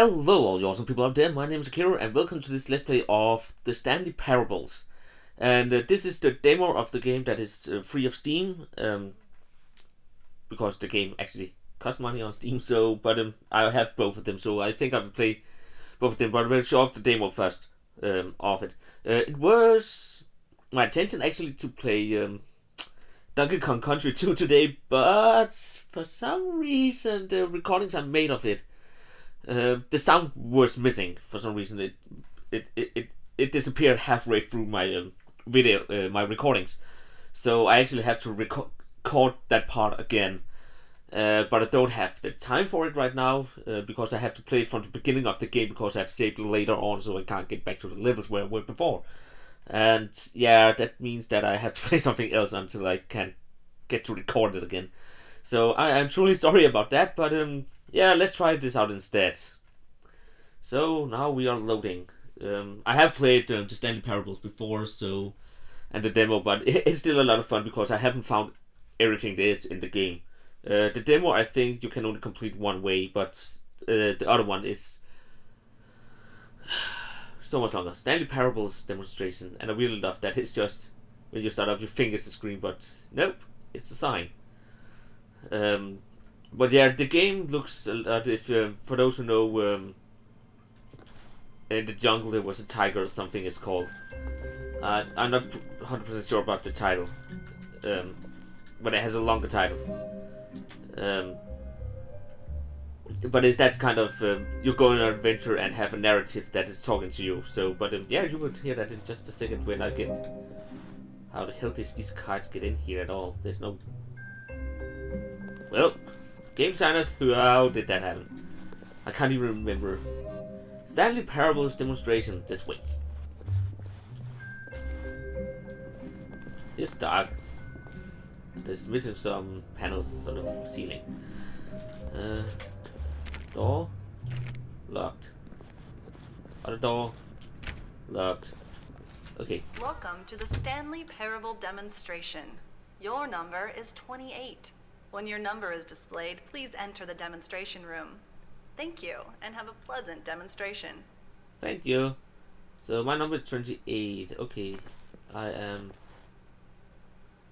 Hello all you awesome people out there, my name is Takeru and welcome to this Let's Play of the Stanley Parables. And uh, this is the demo of the game that is uh, free of Steam, um, because the game actually costs money on Steam, so, but um, I have both of them, so I think I will play both of them, but we'll show off the demo first um, of it. Uh, it was my intention actually to play um, Donkey Kong Country 2 today, but for some reason the recordings I made of it uh, the sound was missing for some reason. It it it, it, it disappeared halfway through my um, video, uh, my recordings. So I actually have to record that part again. Uh, but I don't have the time for it right now uh, because I have to play from the beginning of the game because I've saved later on, so I can't get back to the levels where I were before. And yeah, that means that I have to play something else until I can get to record it again. So I, am truly sorry about that, but um, yeah, let's try this out instead. So now we are loading. Um, I have played um, the Stanley Parables before, so and the demo, but it's still a lot of fun because I haven't found everything there is in the game. Uh, the demo, I think you can only complete one way, but uh, the other one is so much longer. Stanley Parables demonstration, and I really love that. It's just when you start up, your fingers the screen, but nope, it's a sign. Um, but yeah, the game looks. Uh, if uh, for those who know, um, in the jungle there was a tiger or something. It's called. Uh, I'm not 100 percent sure about the title, um, but it has a longer title. Um, but it's that kind of um, you go on an adventure and have a narrative that is talking to you. So, but um, yeah, you will hear that in just a second when I get. How the hell does these cards get in here at all? There's no. Well, Game designers, how did that happen? I can't even remember. Stanley Parables demonstration this week. It's dark. There's missing some panels on the ceiling. Uh, door locked. Other door locked. Okay. Welcome to the Stanley Parable demonstration. Your number is 28. When your number is displayed, please enter the demonstration room. Thank you, and have a pleasant demonstration. Thank you. So my number is 28. Okay, I am...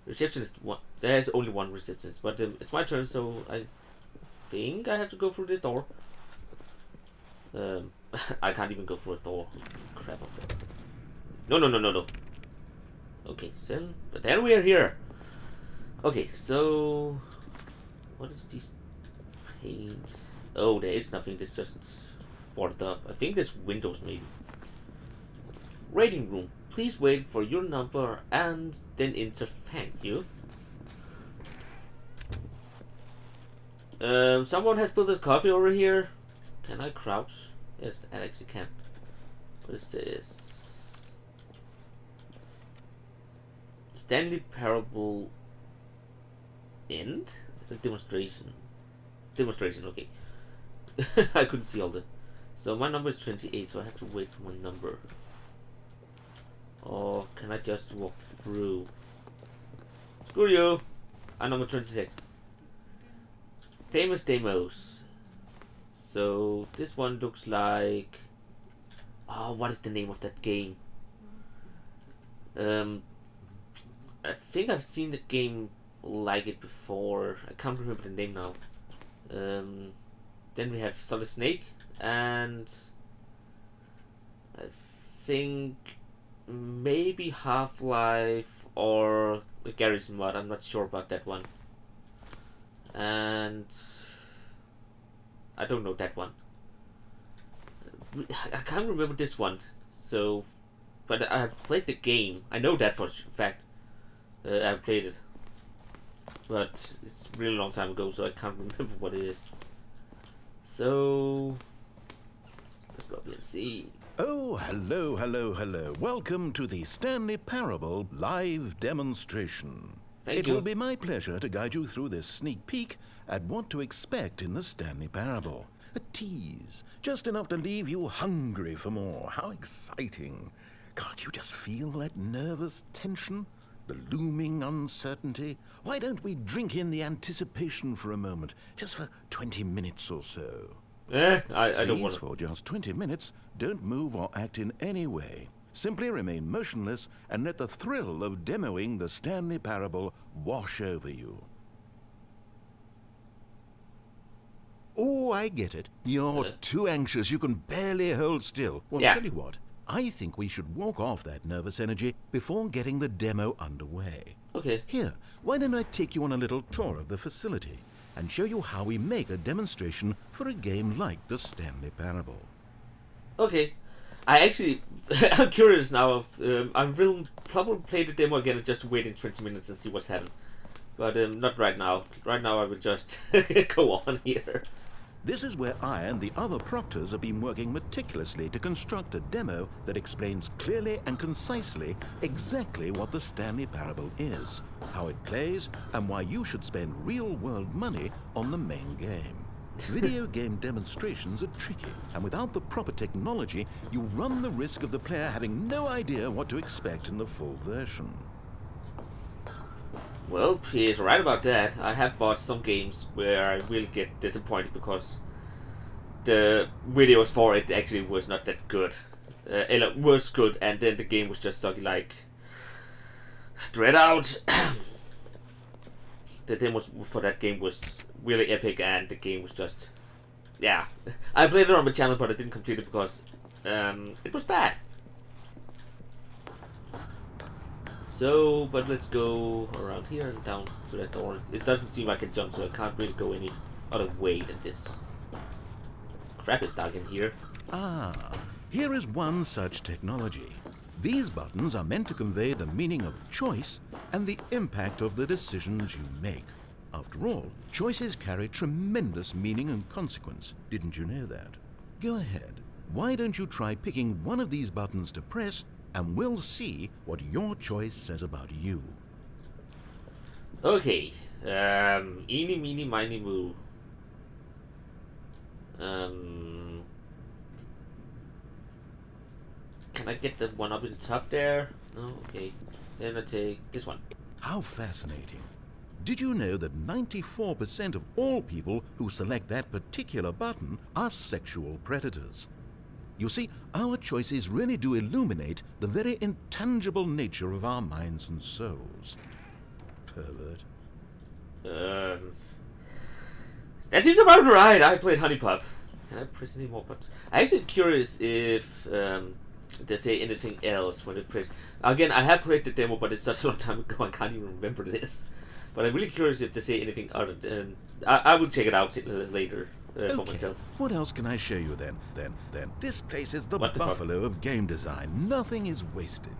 Receptionist one. There's only one receptionist, but um, it's my turn, so I think I have to go through this door. Um, I can't even go through a door. Crap. No, no, no, no, no. Okay, then, but then we are here. Okay, so what is these panes? Oh, there is nothing. This doesn't boarded up. I think there's windows maybe. Rating room. Please wait for your number and then enter. Thank you. Um, someone has put this coffee over here. Can I crouch? Yes, Alex, you can. What is this? Stanley Parable End? The demonstration. Demonstration, okay. I couldn't see all the... So my number is 28, so I have to wait for my number. Or can I just walk through? Screw you! I'm number 26. Famous demos. So this one looks like... Oh, what is the name of that game? Um, I think I've seen the game like it before. I can't remember the name now. Um, then we have Solid Snake, and I think maybe Half Life or the Garry's Mod. I'm not sure about that one. And I don't know that one. I can't remember this one. So, but I played the game. I know that for fact. Uh, I played it but it's a really long time ago, so I can't remember what it is. So let's go. Let's see. Oh, hello, hello, hello. Welcome to the Stanley Parable live demonstration. Thank it you. will be my pleasure to guide you through this sneak peek at what to expect in the Stanley Parable. A tease, just enough to leave you hungry for more. How exciting. Can't you just feel that nervous tension? The looming uncertainty. Why don't we drink in the anticipation for a moment, just for 20 minutes or so? Eh, I, I don't want to. for just 20 minutes, don't move or act in any way. Simply remain motionless and let the thrill of demoing the Stanley Parable wash over you. Oh, I get it. You're Uh. too anxious. You can barely hold still. Well, Yeah. tell you what. I think we should walk off that nervous energy before getting the demo underway. Okay. Here, why don't I take you on a little tour of the facility and show you how we make a demonstration for a game like the Stanley Parable? Okay. I actually, I'm curious now. Of, um, I will probably play the demo again and just wait in 20 minutes and see what's happened. But um, not right now. Right now I will just go on here. This is where I and the other proctors have been working meticulously to construct a demo that explains clearly and concisely exactly what the Stanley Parable is, how it plays, and why you should spend real-world money on the main game. Video game demonstrations are tricky, and without the proper technology, you run the risk of the player having no idea what to expect in the full version. Well, he is right about that. I have bought some games where I will get disappointed because the videos for it actually was not that good. Uh, it was good, and then the game was just sucky like DreadOut. the demos for that game was really epic, and the game was just yeah. I played it on my channel, but I didn't complete it because um, it was bad. So, but let's go around here and down to that door. It doesn't seem like a jump, so I can't really go any other way than this. Crap is dark in here. Ah, here is one such technology. These buttons are meant to convey the meaning of choice and the impact of the decisions you make. After all, choices carry tremendous meaning and consequence. Didn't you know that? Go ahead. Why don't you try picking one of these buttons to press and we'll see what your choice says about you. Okay. Um, eeny, meeny, miny, moo. Um, can I get the one up in the top there? No? Okay. Then I take this one. How fascinating. Did you know that 94% of all people who select that particular button are sexual predators? You see, our choices really do illuminate the very intangible nature of our minds and souls. Pervert. Um, that seems about right. I played Honey Pop. Can I press any more buttons? I'm actually curious if um, they say anything else when it press. Again, I have played the demo, but it's such a long time ago I can't even remember this. But I'm really curious if they say anything other than. I, I will check it out later Okay, myself. what else can I show you then? Then, then, this place is the What the fuck? buffalo of game design. Nothing is wasted.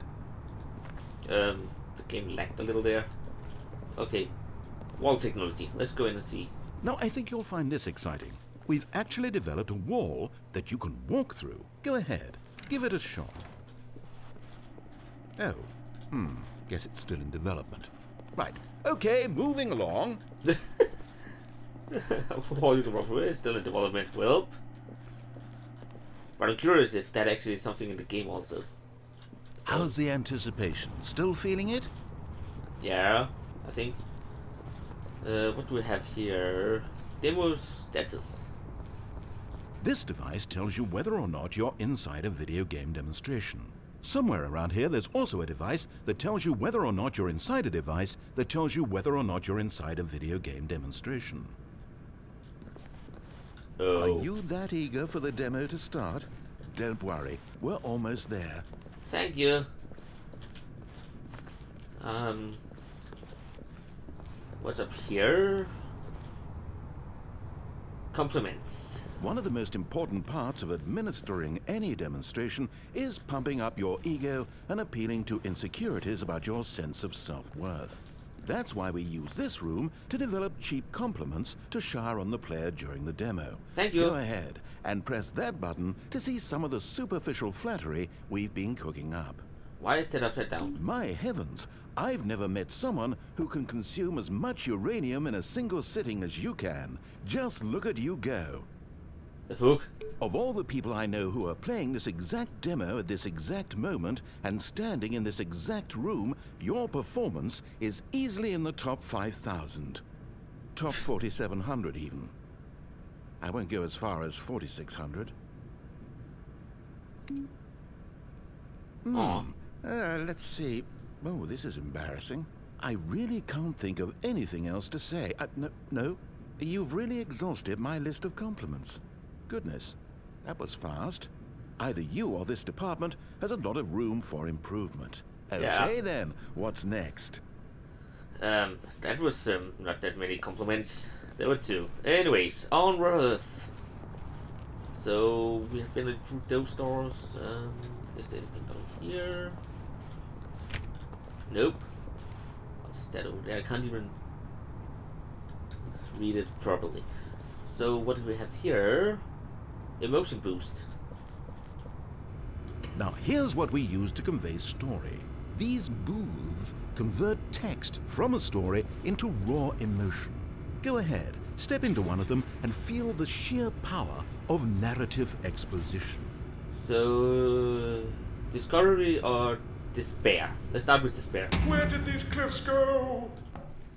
Um, the game lagged a little there. Okay, wall technology. Let's go in and see. Now, I think you'll find this exciting. We've actually developed a wall that you can walk through. Go ahead, give it a shot. Oh, hmm, guess it's still in development. Right, okay, moving along. Wall Rover is still in development. Well, but I'm curious if that actually is something in the game also. How's the anticipation? Still feeling it? Yeah, I think. Uh, what do we have here? Demo status. This device tells you whether or not you're inside a video game demonstration. Somewhere around here, there's also a device that tells you whether or not you're inside a device that tells you whether or not you're inside a video game demonstration. Oh, Are you that eager for the demo to start? Don't worry, we're almost there. thank you. Um, what's up here? Compliments. One of the most important parts of administering any demonstration is pumping up your ego and appealing to insecurities about your sense of self-worth. That's why we use this room to develop cheap compliments to shower on the player during the demo. Thank you. Go ahead and press that button to see some of the superficial flattery we've been cooking up. Why is that upside down? My heavens, I've never met someone who can consume as much uranium in a single sitting as you can. Just look at you go. The hook. Of all the people I know who are playing this exact demo at this exact moment and standing in this exact room, your performance is easily in the top 5,000. Top 4,700 even. I won't go as far as 4600. Aw. Uh, let's see. Oh, this is embarrassing. I really can't think of anything else to say. Uh, no, no. You've really exhausted my list of compliments. Goodness, that was fast. Either you or this department has a lot of room for improvement. Okay Yeah. then, what's next? Um, that was um, not that many compliments. There were two. Anyways, on Earth. So we have been through those doors. Um, is there anything down here? Nope. What is that over there? I can't even read it properly. So what do we have here? Emotion boost. Now, here's what we use to convey story. These booths convert text from a story into raw emotion. Go ahead, step into one of them and feel the sheer power of narrative exposition. So discovery or despair? Let's start with despair. Where did these cliffs go?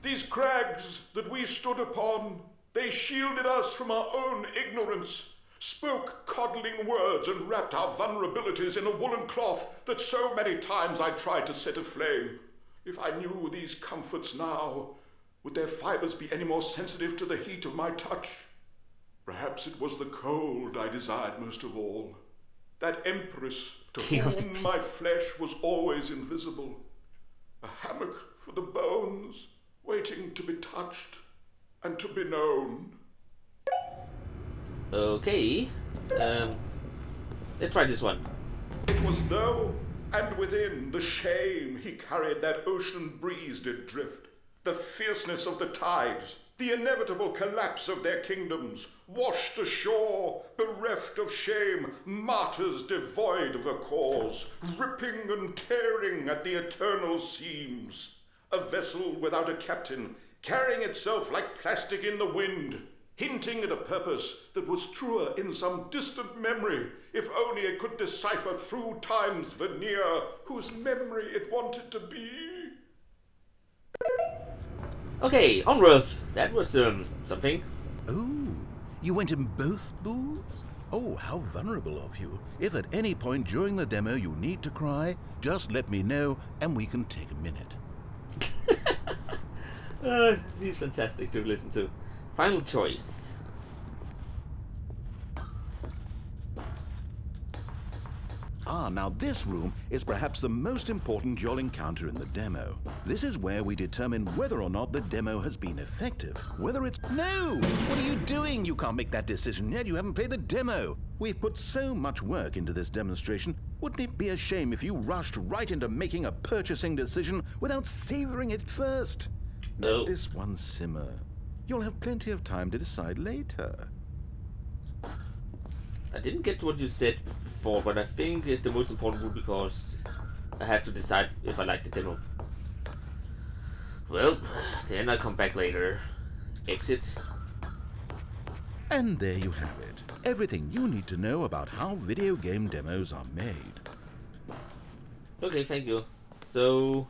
These crags that we stood upon, they shielded us from our own ignorance, spoke coddling words, and wrapped our vulnerabilities in a woolen cloth that so many times I tried to set aflame. If I knew these comforts now, would their fibers be any more sensitive to the heat of my touch? Perhaps it was the cold I desired most of all. That empress to whom my flesh was always invisible. A hammock for the bones, waiting to be touched and to be known. Okay. Um, let's try this one. It was though, and within the shame he carried that ocean breeze did drift, the fierceness of the tides, the inevitable collapse of their kingdoms, washed ashore, bereft of shame, martyrs devoid of a cause, ripping and tearing at the eternal seams. A vessel without a captain, carrying itself like plastic in the wind, hinting at a purpose that was truer in some distant memory, if only it could decipher through time's veneer whose memory it wanted to be. Okay, on Earth. That was um something. Oh, you went in both booths? Oh, how vulnerable of you. If at any point during the demo you need to cry, just let me know and we can take a minute. Uh, he's fantastic to listen to. Final choice. Ah, now this room is perhaps the most important you'll encounter in the demo. This is where we determine whether or not the demo has been effective. Whether it's... No! What are you doing? You can't make that decision yet. You haven't played the demo. We've put so much work into this demonstration. Wouldn't it be a shame if you rushed right into making a purchasing decision without savoring it first? No. Let this one simmer. You'll have plenty of time to decide later. I didn't get to what you said before, but I think it's the most important one because I had to decide if I liked the demo. Well, then I'll come back later. Exit. And there you have it. Everything you need to know about how video game demos are made. Okay, thank you. So,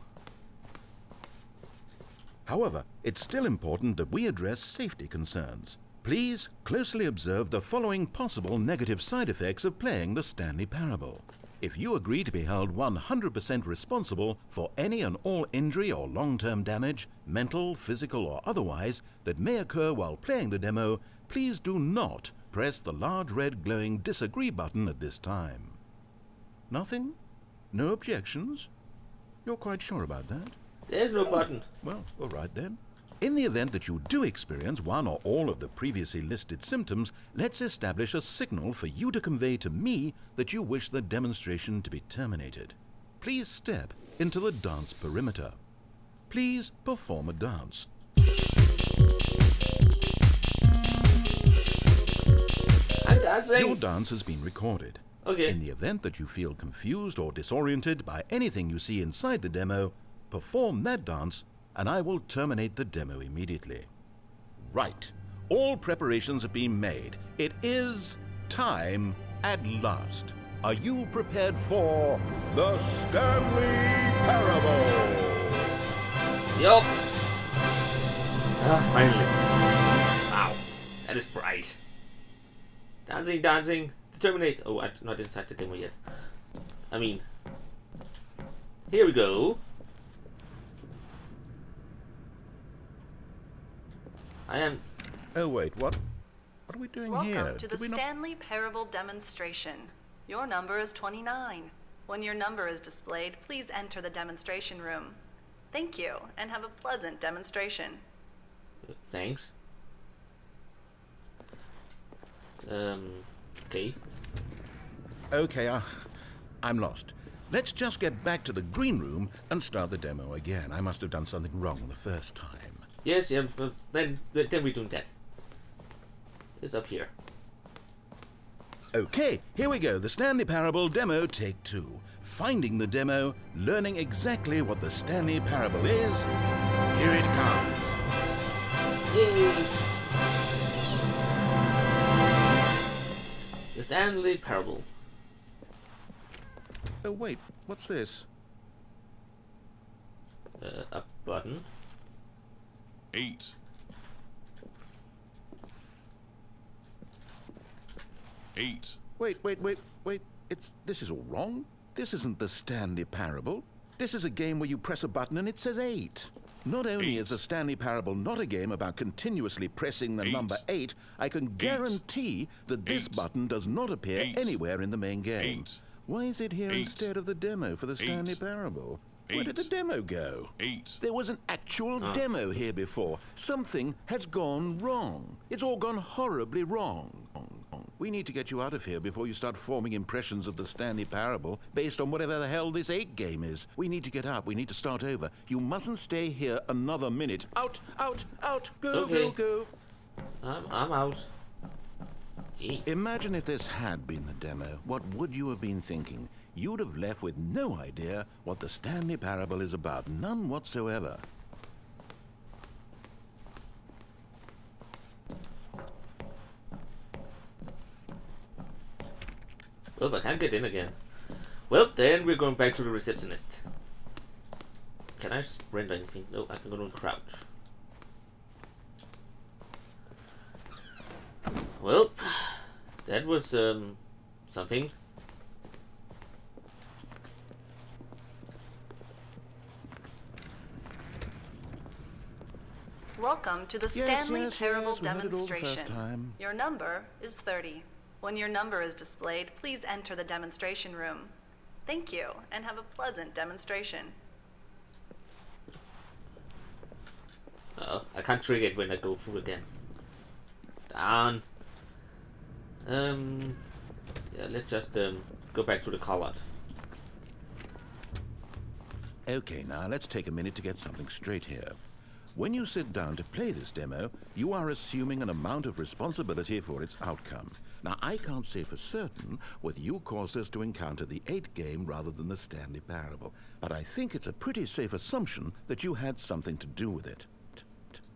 However, it's still important that we address safety concerns. Please closely observe the following possible negative side effects of playing the Stanley Parable. If you agree to be held 100% responsible for any and all injury or long-term damage, mental, physical or otherwise, that may occur while playing the demo, please do not press the large red glowing disagree button at this time. Nothing? No objections? You're quite sure about that? There's no button. Well, all right then. In the event that you do experience one or all of the previously listed symptoms, let's establish a signal for you to convey to me that you wish the demonstration to be terminated. Please step into the dance perimeter. Please perform a dance. I'm Your dance has been recorded. Okay. In the event that you feel confused or disoriented by anything you see inside the demo, perform that dance and I will terminate the demo immediately. Right. All preparations have been made. It is time at last. Are you prepared for the Stanley Parable? Yup. Ah, finally. Wow, that is bright. Dancing, dancing, Terminate. Oh, I'm not inside the demo yet. I mean, here we go. I am. Oh, wait, what? What are we doing Welcome here? to the Did we Stanley Parable demonstration. Your number is 29. When your number is displayed, please enter the demonstration room. Thank you, and have a pleasant demonstration. Thanks. Um. Okay. Okay, uh, I'm lost. Let's just get back to the green room and start the demo again. I must have done something wrong the first time. Yes. Yeah. But then. Then we're doing that. It's up here. Okay, here we go. The Stanley Parable demo, take two. Finding the demo, learning exactly what the Stanley Parable is. Here it comes. Yay! The Stanley Parable. Oh, wait, what's this? Uh, a button. Eight, eight, Wait, wait, wait, wait. It's this is all wrong. This isn't the Stanley Parable. This is a game where you press a button and it says eight. Not only Eight. is the Stanley Parable not a game about continuously pressing the Eight. number eight, I can guarantee that this Eight. button does not appear Eight. anywhere in the main game. Eight. Why is it here Eight. instead of the demo for the Stanley Eight. Where did the demo go? eight, There was an actual ah. demo here before. Something has gone wrong. It's all gone horribly wrong. We need to get you out of here before you start forming impressions of the Stanley Parable based on whatever the hell this 8 game is. We need to get out. We need to start over. You mustn't stay here another minute. Out, out, out. Go, Okay. go, go. I'm. I'm out. Gee. Imagine if this had been the demo. What would you have been thinking? You'd have left with no idea what the Stanley Parable is about. None whatsoever. Well, I can't get in again. Well, then we're going back to the receptionist. Can I sprint anything? No, I can go to crouch. Well, that was um something. Welcome to the Yes, Stanley yes, Parable yes, we heard it all the first demonstration. time. Your number is 30. When your number is displayed, please enter the demonstration room. Thank you, and have a pleasant demonstration. Uh oh, I can't trigger it when I go through again. Down. Um. Yeah, let's just um go back to the call out. Okay, now let's take a minute to get something straight here. When you sit down to play this demo, you are assuming an amount of responsibility for its outcome. Now, I can't say for certain whether you caused us to encounter the 8 game rather than the Stanley Parable, but I think it's a pretty safe assumption that you had something to do with it.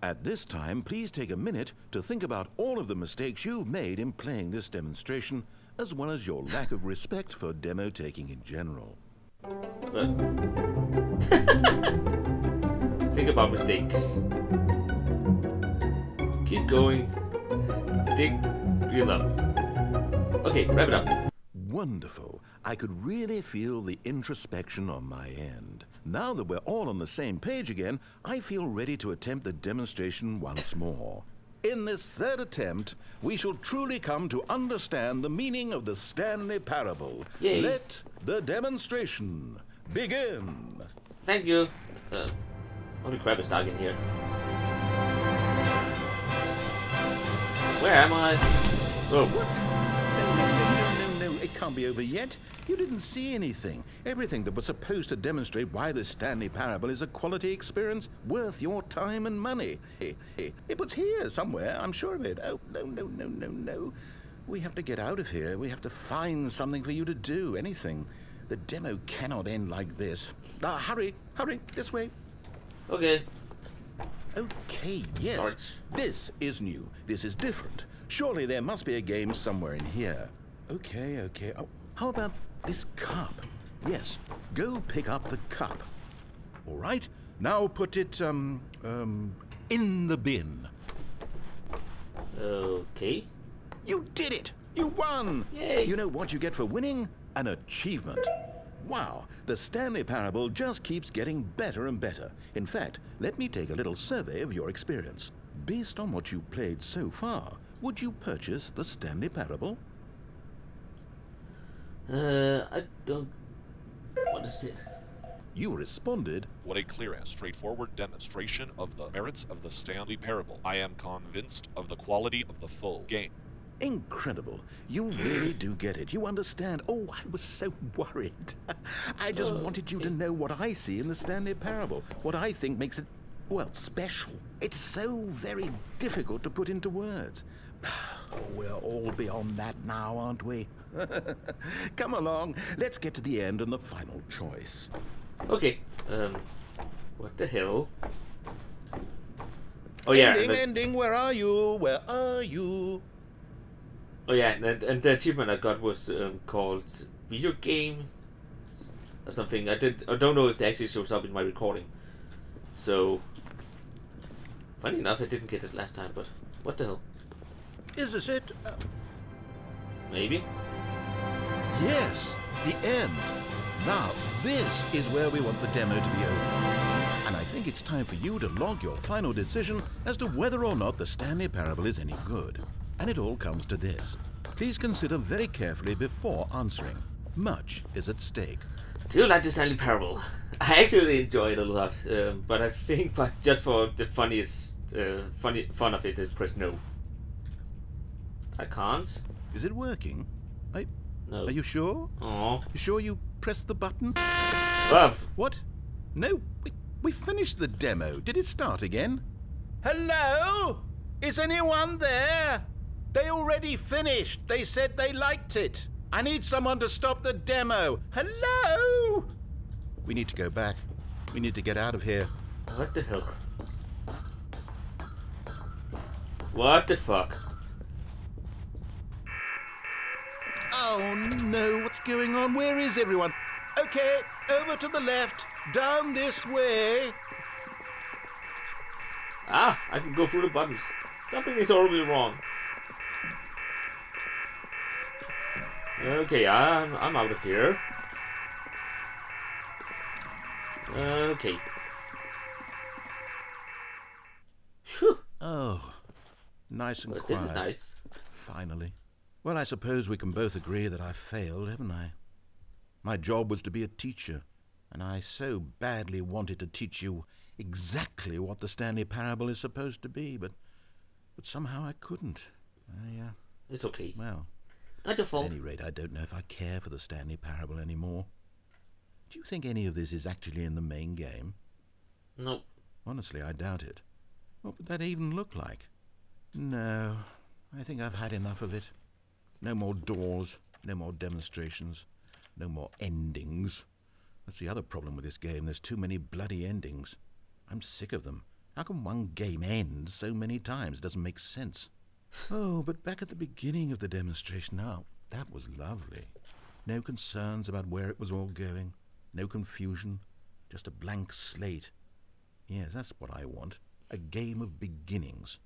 At this time, please take a minute to think about all of the mistakes you've made in playing this demonstration, as well as your lack of respect for demo taking in general. Think about mistakes. Keep going. Dig real up. Okay, wrap it up. Wonderful. I could really feel the introspection on my end. Now that we're all on the same page again, I feel ready to attempt the demonstration once more. In this third attempt, we shall truly come to understand the meaning of the Stanley Parable. Yay. Let the demonstration begin. Thank you. Uh, holy crap, it's dark in here. Where am I? Oh, What? No, no, it can't be over yet. You didn't see anything. Everything that was supposed to demonstrate why the Stanley Parable is a quality experience worth your time and money. Eh, eh, It was here somewhere, I'm sure of it. Oh, no, no, no, no, no. We have to get out of here. We have to find something for you to do, anything. The demo cannot end like this. Ah, hurry, hurry, this way. Okay. Okay, yes. This is new. This is different. Surely there must be a game somewhere in here. Okay, okay. Oh, how about this cup? Yes, go pick up the cup. All right, now put it, um, um, in the bin. Okay. You did it! You won! Yay. You know what you get for winning? An achievement. Wow, the Stanley Parable just keeps getting better and better. In fact, let me take a little survey of your experience. Based on what you've played so far, would you purchase the Stanley Parable? Uh, I don't. What is it? You responded, What a clear and straightforward demonstration of the merits of the Stanley Parable. I am convinced of the quality of the full game. Incredible. You really do get it. You understand. Oh, I was so worried. I just Oh, wanted you to know what I see in the Stanley Parable, what I think makes it, well, special. It's so very difficult to put into words. Oh, we're all beyond that now, aren't we? Come along. Let's get to the end and the final choice. Okay. Um, what the hell? Oh yeah. ending, ending, where are you? Where are you? Oh yeah, and, and the achievement I got was um, called video game or something. I did. I don't know if it actually shows up in my recording. So, funny enough, I didn't get it last time. But what the hell? Is this it? Uh, Maybe. Yes, the end. Now, this is where we want the demo to be over. And I think it's time for you to log your final decision as to whether or not the Stanley Parable is any good. And it all comes to this. Please consider very carefully before answering. Much is at stake. Do you like the Stanley Parable? I actually enjoy it a lot, um, but I think, but just for the funniest, uh, funny fun of it, I press no. I can't. Is it working? I, No. are you sure? Oh. You sure you pressed the button? Well, What? No, we, we finished the demo. Did it start again? Hello? Is anyone there? They already finished. They said they liked it. I need someone to stop the demo. Hello? We need to go back. We need to get out of here. what the hell? What the fuck? Oh no, what's going on? Where is everyone? Okay, over to the left, down this way. Ah, I can go through the buttons. Something is horribly wrong. Okay, I'm, I'm out of here. Okay. Phew, Oh, nice and but quiet. this is nice. Finally. Well, I suppose we can both agree that I failed, haven't I? My job was to be a teacher, and I so badly wanted to teach you exactly what the Stanley Parable is supposed to be, but but somehow I couldn't. I, uh, It's okay. well, Not your at any rate, I don't know if I care for the Stanley Parable anymore. Do you think any of this is actually in the main game? No. Honestly, I doubt it. What would that even look like? No, I think I've had enough of it. No more doors, no more demonstrations, no more endings. That's the other problem with this game. There's too many bloody endings. I'm sick of them. How can one game end so many times? It doesn't make sense. Oh, but back at the beginning of the demonstration, now, that was lovely. No concerns about where it was all going, no confusion, just a blank slate. Yes, that's what I want. A game of beginnings.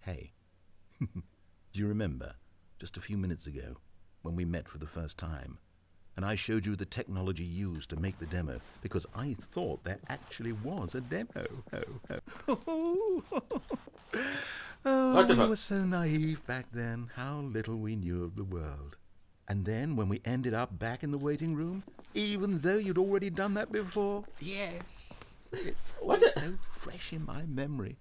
Hey, do you remember, just a few minutes ago, when we met for the first time, and I showed you the technology used to make the demo, because I thought there actually was a demo. Oh, oh. oh. Oh What we were so naive back then. How little we knew of the world. And then when we ended up back in the waiting room, even though you'd already done that before, yes, it's all so fresh in my memory.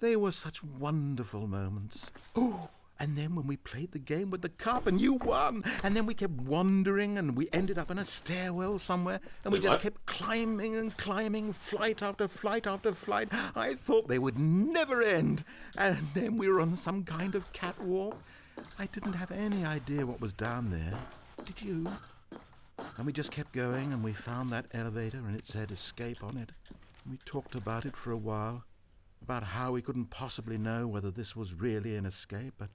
They were such wonderful moments. Oh, and then when we played the game with the cup and you won, and then we kept wandering and we ended up in a stairwell somewhere, and we Wait, just what? kept climbing and climbing, flight after flight after flight. I thought they would never end. And then we were on some kind of catwalk. I didn't have any idea what was down there. Did you? And we just kept going, and we found that elevator, and it said escape on it. And We talked about it for a while, about how we couldn't possibly know whether this was really an escape, but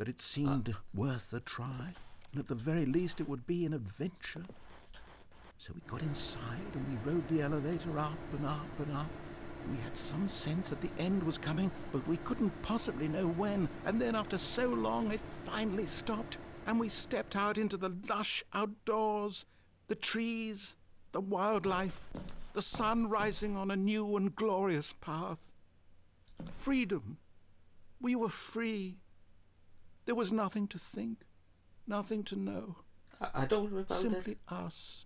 that it uh. seemed worth a try, and at the very least it would be an adventure. So we got inside, and we rode the elevator up and up and up, We had some sense that the end was coming, but we couldn't possibly know when. And then, after so long, it finally stopped, and we stepped out into the lush outdoors the trees, the wildlife, the sun rising on a new and glorious path. Freedom. We were free. There was nothing to think, nothing to know. I, I don't remember Simply us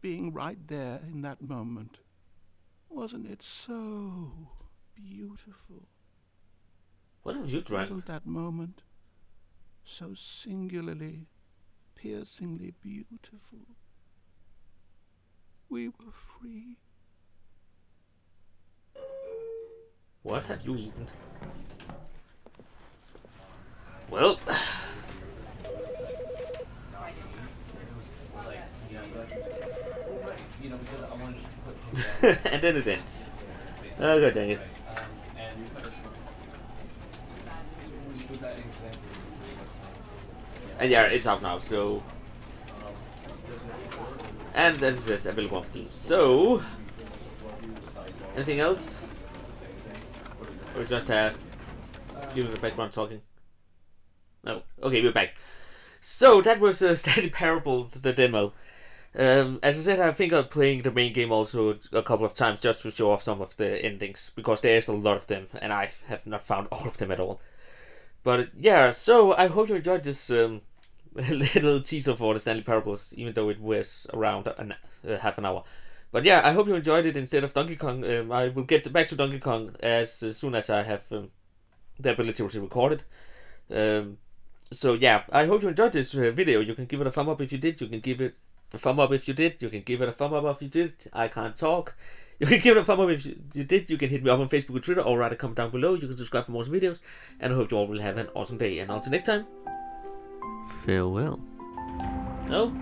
being right there in that moment. Wasn't it so beautiful? What have you drank? Wasn't that moment so singularly, piercingly beautiful? We were free. What have you eaten? Well, and then it ends. Oh god dang it. And yeah, it's out now, so... And that is it, available on Steam. So... Anything else? Or just have uh, you in the background talking? No. Okay, we're back. So that was uh, Stanley Parables, the demo. Um, as I said, I think of playing the main game also a couple of times just to show off some of the endings because there's a lot of them, and I have not found all of them at all. But yeah, so I hope you enjoyed this um, little teaser for the Stanley Parables, even though it was around an, uh, half an hour. But yeah, I hope you enjoyed it instead of Donkey Kong. Um, I will get back to Donkey Kong as, as soon as I have um, the ability to record it. Um, so yeah, I hope you enjoyed this uh, video. You can give it a thumb up if you did. You can give it a thumb up if you did. You can give it a thumb up if you did. I can't talk. You can give it a thumb up if you, you did. You can hit me up on Facebook or Twitter or write a comment down below. You can subscribe for more videos. And I hope you all will have an awesome day. And until next time, farewell. No?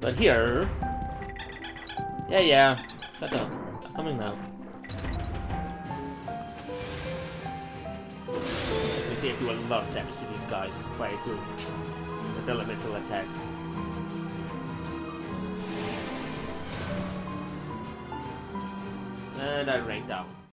But here... Yeah, yeah. Shut up. I'm coming now. As we see, I do a lot of damage to these guys by doing the elemental attack. And I rank down.